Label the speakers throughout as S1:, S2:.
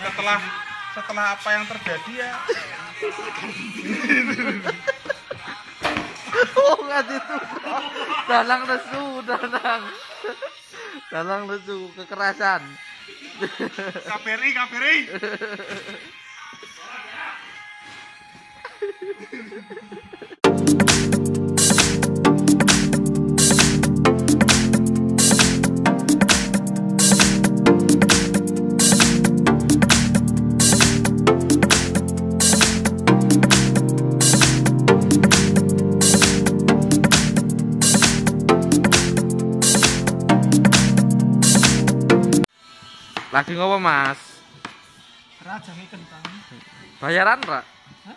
S1: setelah setelah apa yang terjadi ya?
S2: Oh ngasih itu dalang lesu dalang. Dalang lesu kekerasan.
S1: KBRI KBRI
S2: lagi ngopo mas
S3: Rajane kentang.
S2: bayaran pak
S3: Hah?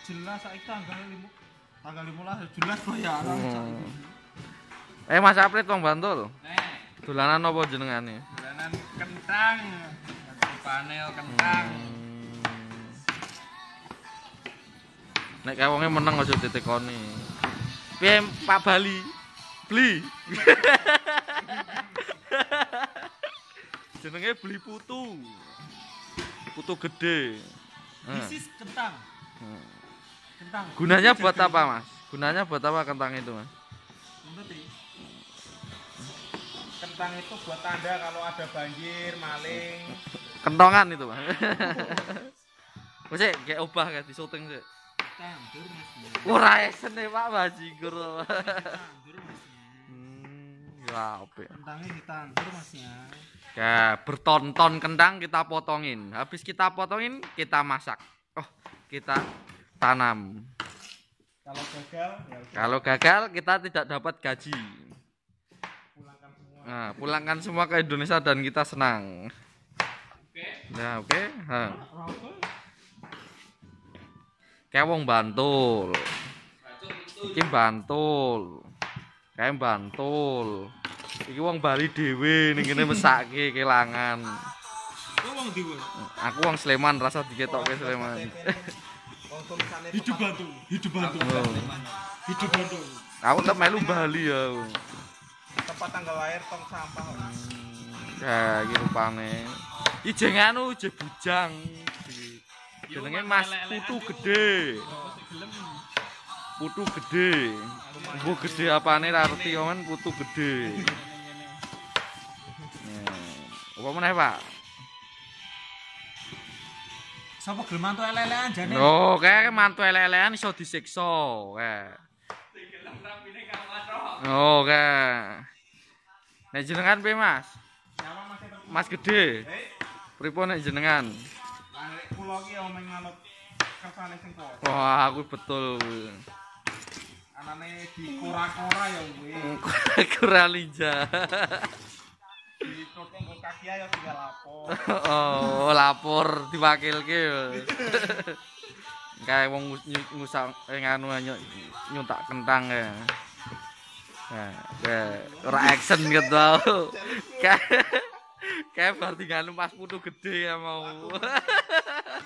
S3: Jelas saiki tanggal 5 tanggal 15 jelas bayaran saiki.
S2: eh mas Aprit wong Bantul
S1: Nek,
S2: dolanan apa jenengane
S1: bulanan kentang panel kentang
S2: Nek kayak wongnya menang aja ditekoni. Piye Pak Bali? Beli. Jenenge beli putu. Putu gede.
S3: This is kentang.
S2: Hmm.
S3: Kentang.
S2: Gunanya buat apa, Mas? Gunanya buat apa kentang itu, Mas?
S1: Kentang itu buat tanda kalau ada banjir maling
S2: Kentongan itu, Mas. Wes kayak obah kayak di syuting sih.
S3: Tandur Mas.
S2: Ora esen Pak Bajigur.
S3: Tandur Mas.
S2: Hmm, ya apa ya?
S3: Kentangnya ditandur Masnya.
S2: Ya, bertonton kentang kita potongin. Habis kita potongin, kita masak. Oh, kita tanam.
S1: kalau gagal ya udah,
S2: Kalau gagal, kita tidak dapat gaji.
S1: pulangkan semua
S2: Nah, pulangkan semua ke Indonesia dan kita senang. Nah, oke. Nah, Kayak wong Bantul. Iki Bantul. Kayak Bantul. Iki wong Bali dhewe ning kene mesake kelangan.
S3: Kok wong diwe?
S2: Aku wong Sleman rasa diketokke Sleman.
S3: Hidup. Bantul, hidup Bantul.
S2: Oh.
S3: Hidup Bantul.
S2: Aku tetep melu Bali ya.
S1: tepat tanggal lahir tong sampah
S2: Ya, iki rupane. Iki jenganu je bujang. Jenenge Mas Putu Gede. Putu Gede. Mbok gede apane ra ngerti putu gede. Apa meneh, Pak?
S3: Sapa gelem mantu elelean jane?
S2: Oh, kayak mantu elelean iso disiksa, kayak. Oh, kayak. Nek jenengan piye, Mas? Mas gede. Pripun nek jenengan?
S1: omeng nganut kersane sing
S2: Wah, aku betul.
S1: anane di kora-kora ya kuwi
S2: Kuralinja.
S1: Kaki ayo tiga lapor
S2: oh, lapor diwakilke. Kayak wong ngus- nyu- ngusang eh nganu nyu- nyuntak kentang ya. Nah, ora action gitu. Kayak kayak berarti nganu Mas Putu gede ya mau.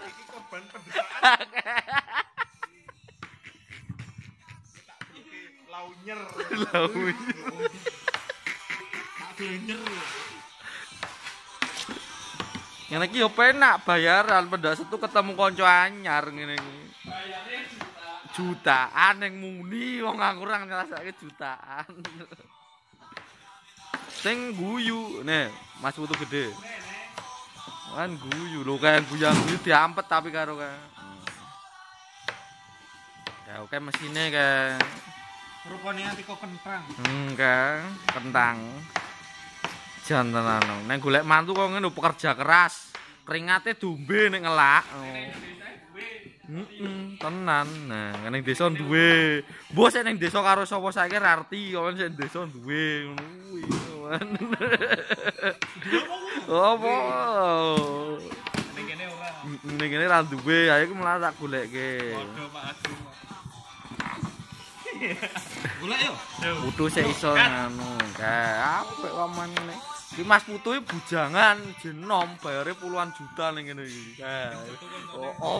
S1: iki korban penderitaan launyer
S2: Lawi.
S3: Blenyer.
S2: Ngene iki yo penak bayaran pendak setu ketemu kanca anyar ngene iki. Jutaan yang muni wong nang ngrasake jutaan. Sing guyu, nih, Mas Putu gede. Kan guyu lho kayak guyang guyu diampet tapi karo kae. Ya oke mesinnya kayak
S3: Rupane anti kok kentang.
S2: enggak kentang. Jan tenan. Neng golek mantu kok ngene pekerja keras. Keringatnya dumbe nek ngelak. Heeh, tenan. Nah, ning desa duwe. Mbok sik ning desa karo sapa saiki ra arti kok sik desa duwe ngono kuwi. Apa?
S1: ning kene ora
S2: Ning kene ra duwe, ayo ki malah tak golekke.
S1: padha Pak Adu
S3: Golek yo.
S2: Putu sik iso ngono. Kayak apik waman Iki Mas Putu iki bujangan jenom bayare puluhan juta ning ngene iki. Kayak. Oh, oh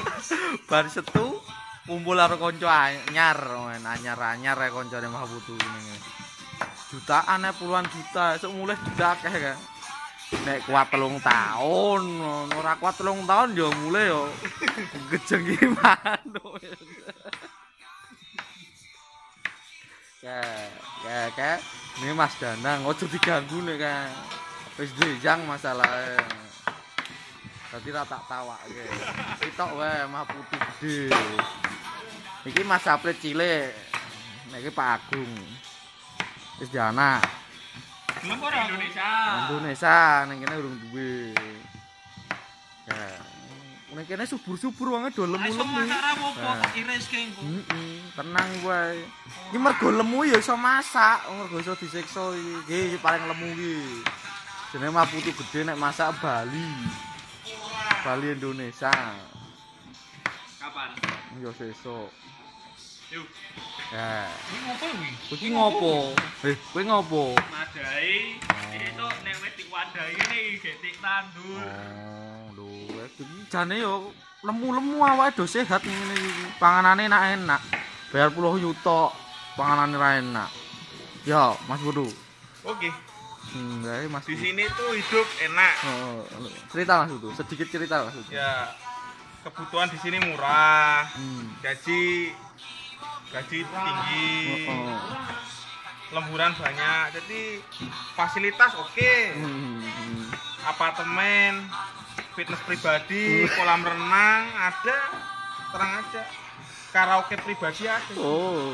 S2: bar, setu kumpul karo kanca anyar, men anyar-anyar ya kancane Mas Putu ngene. Jutaan ya puluhan juta, esuk mulai juta akeh kan. nek kuat telung tahun ora kuat telung tahun ya mulai yo gejengi manuk ya ya ya ini Mas Danang ojo diganggu nih kan wis dijang masalahnya Dadi ra tak tawakke. Sitok wae mah putih gede. Iki Mas Aprit cilik. Nek iki Pak Agung. Wis jana.
S3: Gelem ora Indonesia.
S2: Indonesia ning kene urung duwe. Ya. Ning kene subur-subur wonge do
S3: Iso
S2: lemu-lemu.
S3: masak ra apa
S2: Nah.
S3: iris ke engko.
S2: Heeh, tenang wae. Iki mergo lemu ya iso masak, mergo iso disiksa iki. Iki paling lemu iki. Jenenge mah putu gede nek masak Bali. Bali Indonesia.
S3: Kapan?
S2: Yo sesuk.
S3: Yuk,
S2: Ya.
S3: ini ngopo kuwi?
S2: Kuwi ngopo? Eh, kowe ngopo?
S3: Madai, itu nek wis diwadahi ngene getik tandur.
S2: Oh, lho, iki jane yo lemu-lemu awake do sehat ngene iki. Panganane enak enak. Bayar puluh yuta, panganane ra enak. Yo, Mas Budi.
S1: Oke,
S2: Hmm, ya, Mas.
S1: di sini tuh hidup enak.
S2: Oh, cerita Mas Budi, sedikit cerita Mas Budi.
S1: Ya, kebutuhan di sini murah,
S2: Hmm.
S1: gaji gaji tinggi,
S2: Oh, oh.
S1: lemburan banyak, jadi fasilitas oke,
S2: Hmm, hmm.
S1: apartemen, fitness pribadi, kolam renang ada, terang aja, karaoke pribadi ada.
S2: Oh,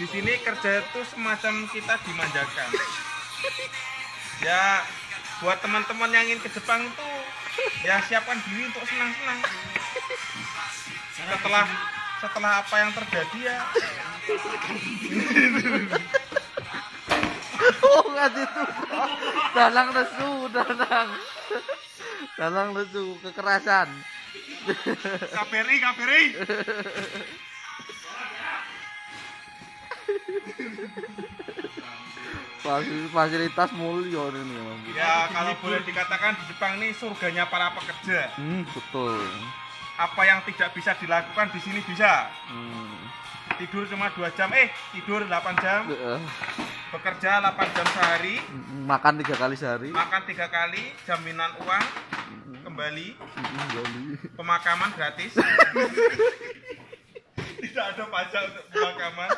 S1: Di sini kerja itu semacam kita dimanjakan. Ya, buat teman-teman yang ingin ke Jepang itu ya siapkan diri untuk senang-senang. Setelah setelah apa yang terjadi ya
S2: oh ngasih tuh. Dalang lesu, dalang. Dalang lesu, kekerasan.
S1: KBRI
S2: Fasil- Fasilitas mulia ini
S1: ya kalau boleh dikatakan di Jepang ini surganya para pekerja.
S2: Hmm, betul.
S1: apa yang tidak bisa dilakukan di sini bisa.
S2: Hmm.
S1: tidur cuma dua jam. Eh tidur 8 jam.
S2: Eh,
S1: bekerja 8 jam sehari.
S2: Mm, makan tiga kali sehari.
S1: makan tiga kali jaminan uang kembali.
S2: Mm, Bali.
S1: pemakaman gratis tidak ada pajak untuk pemakaman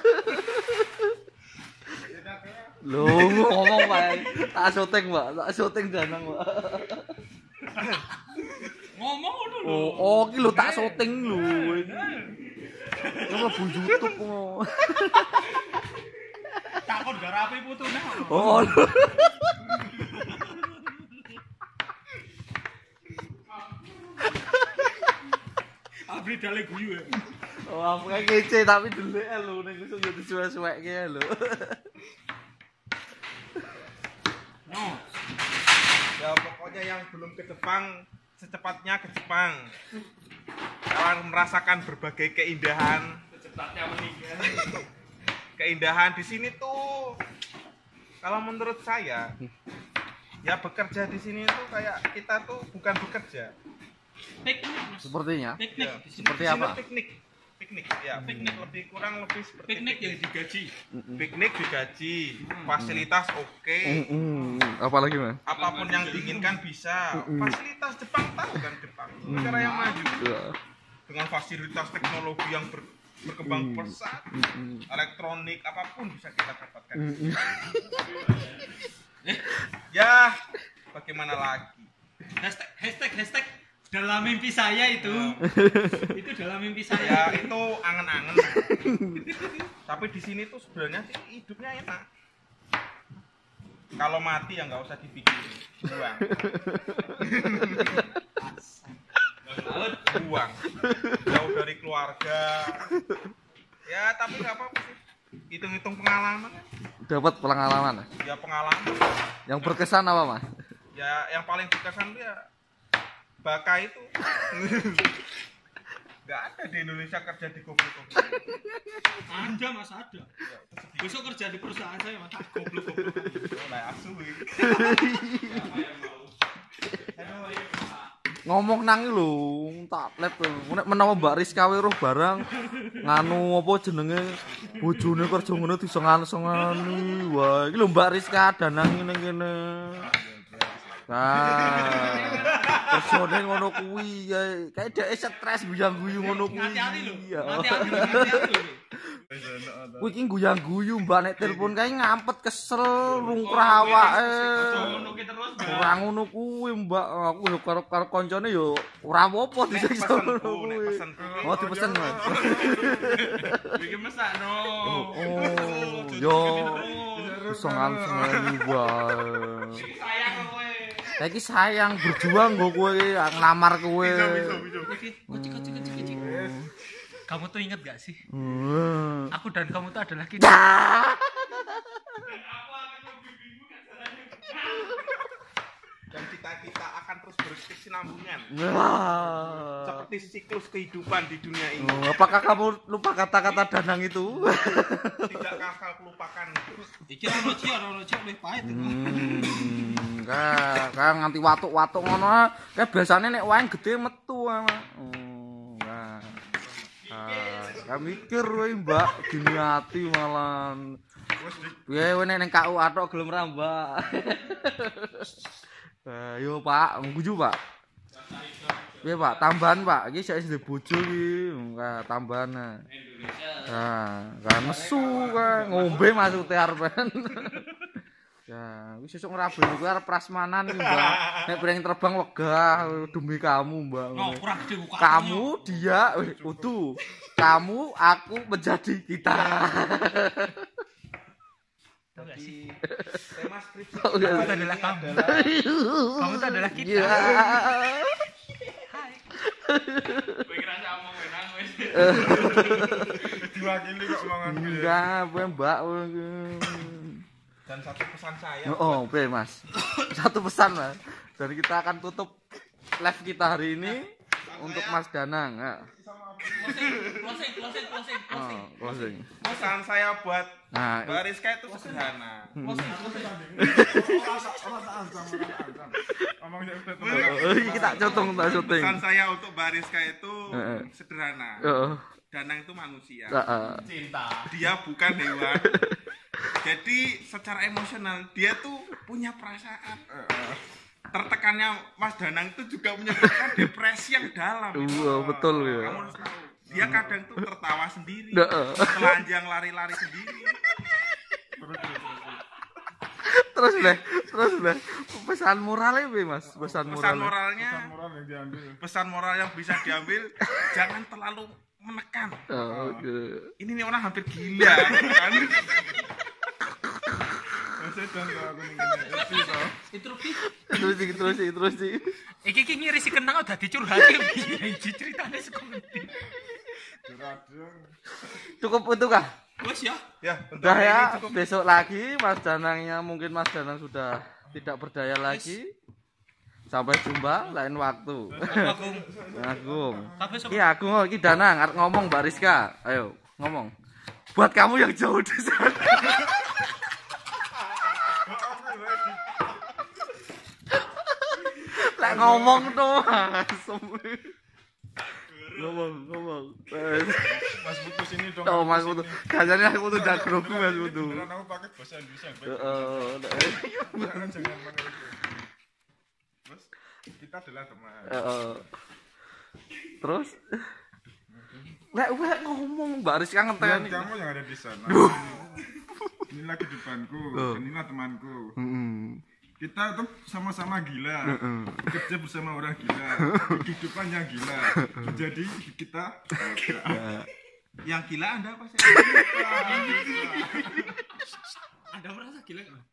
S2: Loh, ngomong Pak. Tak syuting, Pak. Tak syuting danang, Pak.
S3: Ngomong ngono lho.
S2: Oh, oh, iki lho tak syuting lho. Coba bu YouTube kok.
S3: Takon garape putune.
S2: Oh. lho.
S3: Abri dale guyu ya.
S2: Oh, apa kayak kece tapi delik lho ning iso yo disuwek-suwekke lho.
S3: No.
S1: ya pokoknya yang belum ke Jepang secepatnya ke Jepang kalian merasakan berbagai keindahan
S3: Secepatnya meninggal.
S1: keindahan di sini tuh kalau menurut saya ya bekerja di sini tuh kayak kita tuh bukan bekerja
S3: Piknik. Mas.
S2: Sepertinya.
S3: Piknik.
S1: Ya.
S2: Seperti apa?
S1: piknik piknik ya. Piknik lebih kurang lebih seperti
S3: piknik yang digaji.
S1: piknik digaji. Fasilitas oke.
S2: Mm, apalagi, Mas?
S1: apa pun yang diinginkan bisa. Fasilitas Jepang tahu kan Jepang? Negara yang maju.
S2: Ya.
S1: dengan fasilitas teknologi yang ber- berkembang pesat
S2: Mm,
S1: elektronik apa pun bisa kita dapatkan.
S2: Mm.
S1: ya bagaimana lagi?
S3: Hashtag hashtag hashtag dalam mimpi saya itu. itu dalam mimpi
S1: ya
S3: saya.
S1: itu angen-angen. Tapi di sini tuh sebenarnya sih hidupnya enak. Kalau mati ya nggak usah dipikirin. Buang. Buang. Jauh dari keluarga. Ya tapi nggak apa-apa sih. Hitung-hitung pengalaman.
S2: Dapat pengalaman.
S1: ya pengalaman.
S2: Yang berkesan apa, Mas?
S1: ya yang paling berkesan tuh ya baka itu. Nggak ada di Indonesia kerja di goblok
S3: Ada Mas ada. Besok kerja di perusahaan saya Mas. Goblok goblok.
S1: oh lah asu
S2: ngomong nang lho tablet lho. Nek menawa Mbak Rizka we roh barang nganu apa jenenge? Bojone kerja ngono disongan-songani wah iki lho Mbak Rizka danang ngene kene Persone ngono kuwi ya kayak dhek stres guyang-guyu ngono kuwi.
S3: Hati-hati lho.
S2: Ya.
S3: Hati-hati lho, hati-hati lho.
S2: Kuwi iki guyang-guyu mbak nek telepon kae ngampet kesel rungkrah awake.
S3: Ki terus. Mbak.
S2: Ora ngono kuwi mbak aku yo karo karo koncone yo ora apa-apa disiksa ngono
S1: nek
S2: kuwi. Oh dipesen Mas.
S3: Iki mesakno.
S2: Oh yo iso ngalsen wae. Saiki sayang berjuang nggo kowe nglamar kowe.
S3: Iki kucik kucik kucik kucik. Kamu tuh inget gak sih? Aku dan kamu tuh adalah kita.
S1: Dan kita-kita akan terus berkesinambungan.
S2: Wah.
S1: Seperti siklus kehidupan di dunia ini.
S2: Oh, apakah kamu lupa kata-kata danang itu?
S1: Tidak kakak lupakan.
S3: Iki ono ci ono ci luwih pahit.
S2: Hmm, kah, kah nganti watuk-watuk ngono. ah. Kayak biasane nek wayang gede metu ah. Oh, nah. Ah, kah mikir kowe, Mbak, gini ati malan. Piye kowe nek ning KUA tok gelem ra, Mbak? Ayo, Pak, ngguyu, Pak. Piye, Pak? Tambahan, Pak. Iki sik isih bojo iki. Enggak, tambahan. ah. Nah, kan nesu kan ngombe maksudnya arepen. Ya, wis sesuk ngraben kuwi arep prasmanan iki, Mbak. Nek pengen terbang wegah demi kamu, Mbak. Kamu, dia, utuh. Kamu, aku menjadi kita.
S3: Tahu gak sih?
S1: Tema skripsi
S2: Oh,
S1: kita
S3: Kamu adalah
S1: ini
S3: kamu.
S1: adalah
S3: Kamu tuh adalah kita.
S2: Ya.
S3: Pikiran sama menang wis.
S1: diwakili kok omongan
S2: Enggak, kowe, Mbak.
S1: Dan satu pesan saya.
S2: Oh, oke, Mas. Satu pesan, Mas. Dan kita akan tutup live kita hari ini untuk Mas Danang. Ya.
S3: Closing, closing, closing, closing, closing.
S2: Oh, closing.
S1: Pesan saya buat
S2: Nah,
S1: Mbak Rizka itu sederhana.
S3: Closing, closing.
S2: oh, kita cotong tak syuting.
S1: Pesan saya untuk Mbak Rizka itu sederhana.
S2: Heeh.
S1: Danang itu manusia.
S2: Heeh.
S3: Cinta.
S1: Dia bukan hewan. Jadi secara emosional dia tuh punya perasaan. Tertekannya Mas Danang itu juga menyebabkan depresi yang dalam.
S2: Wah, betul ya.
S1: Kamu harus tahu. Dia kadang tuh tertawa sendiri,
S2: Heeh.
S1: telanjang lari-lari sendiri.
S2: Terus deh, terus deh. Pesan moralnya piye, Mas? Pesan
S1: Pesan
S2: moralnya.
S1: moralnya, pesan moral yang bisa diambil, jangan terlalu menekan.
S2: Oh, oke.
S1: Ini nih orang hampir gila, kan?
S3: Itu.
S2: Terus iki, terus iki, terus iki.
S3: Iki ki ngiri si kenang udah dicurhatin piye iki ceritane sekondi.
S2: Cukup itu kah?
S3: Wes ya.
S1: Ya, untuk
S2: Udah ya, besok lagi Mas Danangnya mungkin Mas Danang sudah tidak berdaya lagi. Sampai jumpa lain waktu.
S3: Agung.
S2: Ki Agung, oh, ki Danang arep ngomong Mbak Rizka. Ayo, ngomong. Buat kamu yang jauh di sana. ngomong tuh. Ngomong, ngomong.
S4: Mas Putus ini dong.
S2: Oh, Mas Putu. Kayaknya aku tuh udah grogu Mas.
S4: Beneran aku pakai bahasa Indonesia. Jangan. Terus kita adalah teman.
S2: Terus Lek wek ngomong Mbak Rizka
S4: Dan
S2: ngenteni.
S4: kamu yang ada di sana. Inilah kehidupanku,
S2: Oh.
S4: inilah temanku.
S2: Heeh.
S4: Kita tuh sama-sama gila. Bekerja bersama orang gila. Kehidupan yang gila. Jadi kita
S1: Yang gila Anda apa sih?
S3: Anda merasa gila nggak?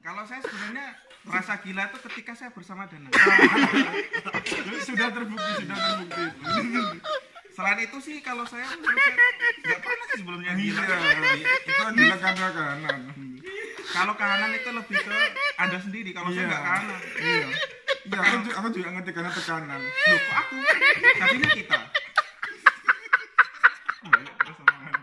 S1: Kalau saya sebenarnya merasa gila itu ketika saya bersama Danang.
S4: sudah terbukti, sudah terbukti.
S1: Selain itu sih kalau saya nggak pernah sih sebelumnya gila.
S4: Iya, itu adalah karena kanan.
S1: Kalau kahanan itu lebih ke Anda sendiri. Kalau saya
S4: Iya.
S1: nggak kahanan.
S4: Iya. Iya, aku juga, aku juga ngerti karena tekanan.
S1: Loh kok aku? Tadinya kita.
S4: Banyak persamaan.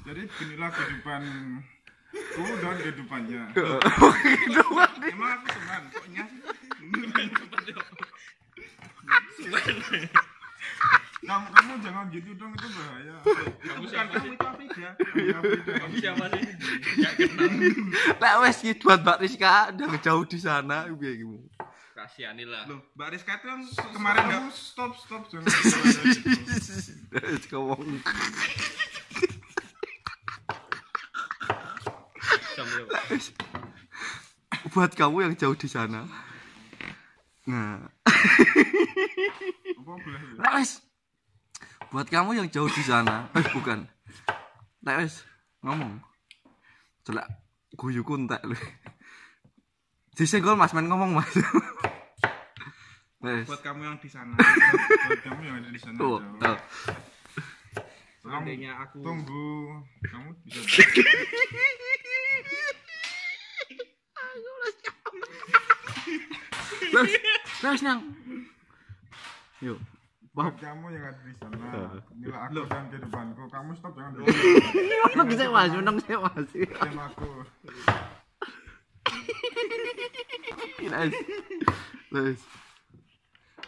S4: Jadi beginilah kehidupanku dan kehidupannya.
S1: Emang aku cuman koknya sih.
S4: Kamu, kamu jangan gitu dong, Ya, beda.
S3: Siapa sih?
S2: Lek wes iki buat Mbak Rizka udah jauh di sana piye iki?
S5: Kasihani lah.
S1: Loh, Mbak Rizka itu kan kemarin
S4: Kamu
S1: nggak
S4: stop stop jangan
S2: ngomong. Buat kamu yang jauh di sana. Nah,
S4: Apa boleh?
S2: Buat kamu yang jauh di sana. Eh, bukan. Lek wes ngomong. Celak guyuku entek lho. Disenggol Mas men ngomong Mas. Wes.
S1: buat kamu yang di sana.
S4: Buat kamu yang ada di sana.
S2: Tuh, tuh.
S1: Seandainya aku
S4: tunggu. Kamu bisa
S2: Wes, wes nang. Yuk.
S4: Buat kamu yang ada di sana. Inilah aku dan kehidupanku. Kamu stop jangan dulu.
S2: Menang sih Mas, menang.
S4: Diam aku.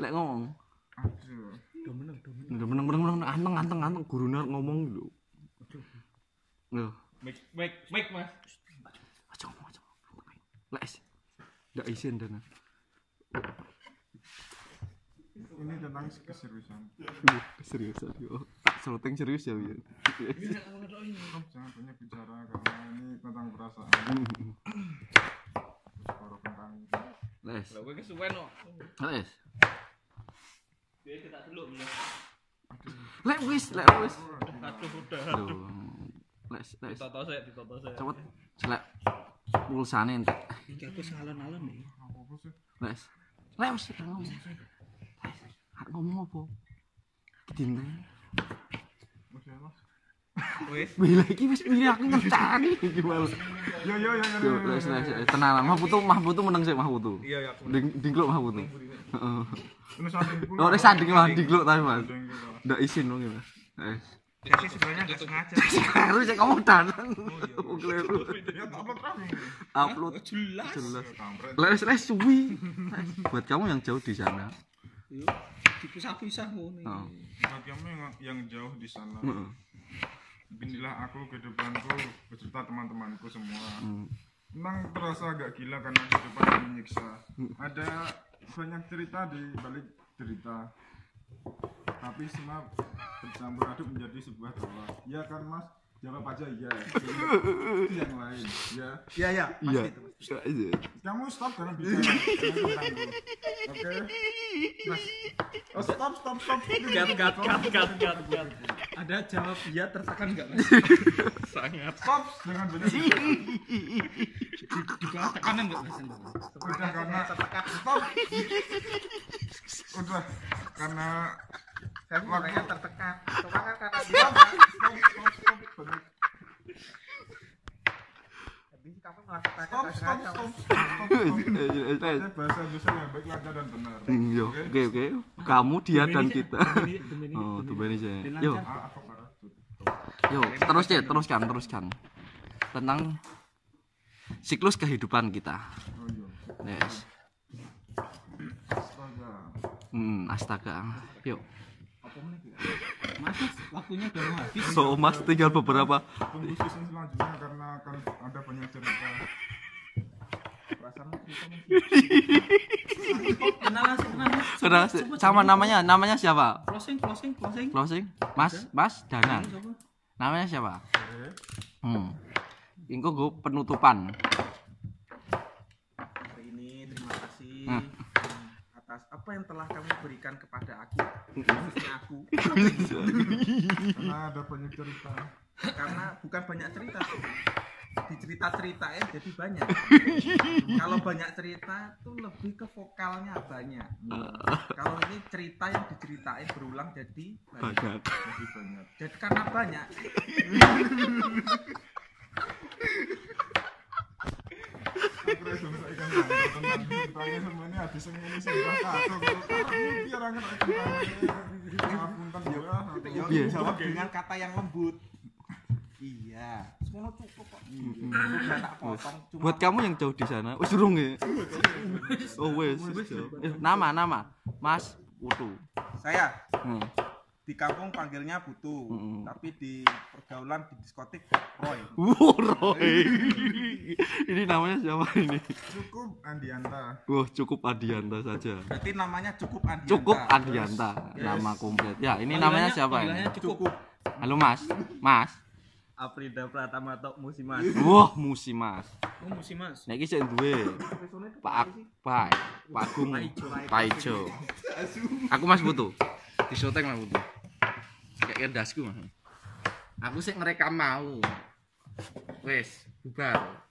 S2: Lek ngomong.
S4: Aduh.
S2: Udah menang menang menang anteng anteng anteng gurune ngomong lho. Loh,
S5: Mik mik mik Mas.
S2: aja ngomong aja. Ndak izin dana.
S4: Ini tentang keseriusan.
S2: Wih, Serius yo. Tak sloteng serius ya.
S4: Stop jangan banyak bicara karena ini tentang perasaan. Terus baru tentang
S2: Les.
S5: Lah kowe kesuwen kok.
S2: Les.
S5: Dia kita dulu.
S2: Lek wis, lek wis.
S5: Aduh udah.
S2: Les, les.
S5: Ditoto sik, ditoto sik.
S2: Cepet. Selek. Pulsane entek.
S3: Iki aku salon-alon nih.
S4: apa sih?
S2: Les. Les ngomong. Apa? Dinten.
S1: Wis
S2: Bila iki wis milih aku ngenteni iki malah.
S4: Yo yo yo yo.
S2: Yo, les les les. tenanan. Mah putu, mah putu meneng sik mah putu.
S1: iya ya aku
S2: Ding dingkluk mah putu. Heeh.
S4: Ini sanding
S2: mah dingkluk tapi Mas. Ndak izin dong Mas.
S1: Saya sih sebenarnya nggak sengaja
S2: Harus. Kleru.
S4: Ya tak apa terang.
S2: Upload
S5: Jelas.
S2: jelas. Les les suwi. Buat kamu yang jauh di sana.
S3: Dipisah-pisah ngono.
S2: Oh.
S4: Buat kamu yang, yang jauh di sana.
S2: Heeh.
S4: Inilah aku kehidupanku beserta teman-temanku semua.
S2: Hmm.
S4: Memang terasa agak gila karena kehidupan yang menyiksa. Ada banyak cerita di balik cerita. Tapi semua bercampur aduk menjadi sebuah tawa. Ya kan mas? Jawab aja iya. Yang lain. Ya.
S1: iya iya
S2: Iya. Iya.
S4: Kamu stop jangan bicara. Oke? Mas. Oh, stop, stop, stop.
S5: Gat gat gat gat gat gat.
S3: Ada jawab iya tertekan enggak Mas?
S5: Sangat.
S4: Stop, jangan bicara.
S3: Di bawah tekanan enggak Mas?
S4: Udah karena stop. Udah karena
S1: saya orangnya tertekan cuma kan karena dia
S4: stop, stop, stop, stop. Banyak.
S1: habis kamu melakukan
S4: Stop, stop, stop, stop, stop, stop.
S2: Les.
S4: Bahasa Indonesia yang baik, lancar dan benar.
S2: Yo, oke oke. Kamu dia dan kita. Oh, tuh Yo, yo, terus ya, teruskan, teruskan. Tentang siklus kehidupan kita.
S4: Oh iya.
S2: Yes.
S4: Astaga.
S2: Hmm, astaga. Yuk.
S3: Mas, Mas, waktunya udah mau habis.
S2: So, Mas tinggal beberapa
S4: Tunggu season selanjutnya karena akan ada banyak cerita.
S3: Sih.
S2: Sudah sama namanya, namanya siapa?
S3: Closing, closing, closing.
S2: Closing. Mas, Mas Danan.
S3: Siapa?
S2: Namanya siapa? Hmm. Ingko gue penutupan.
S1: hari ini terima kasih
S2: Hmm.
S1: atas apa yang telah kamu berikan kepada aku khususnya aku
S4: Karena ada banyak cerita.
S1: karena bukan banyak cerita cerita ceritain jadi banyak kalau banyak cerita tuh lebih ke vokalnya banyak kalau ini cerita yang diceritain berulang jadi banyak
S2: Banyak.
S4: Lebih banyak.
S1: jadi karena banyak
S4: ya.
S1: Ya,
S2: Iya.
S1: jawab dengan kata yang lembut iya semua cukup kok udah tak potong cuma
S2: Buat kamu yang jauh di sana, wis durung ya? Oh wis. Eh, Nama, nama. Mas Putu.
S1: saya
S2: Hmm.
S1: di kampung panggilnya Putu,
S2: Mm-mm.
S1: tapi di pergaulan di diskotik Roy.
S2: Wow, Roy. ini namanya siapa ini?
S4: Cukup Andianta.
S2: Wah, cukup Adianta saja.
S1: Berarti namanya cukup Andianta.
S2: Cukup Adianta, nama komplit. Ya, ini namanya siapa ini?
S5: Cukup.
S2: Halo Mas. Mas.
S5: Aprida Pratama Tok Musimas.
S2: Wah, musim Mas.
S5: Oh, Musimas.
S2: Nek iki sik duwe. Pak Pak Pak Agung. Pak Ijo. Aku Mas Putu. Di syuting Mas Putu. Kayak dasku Mas. Aku sik ngerekam mau. Wis, bubar.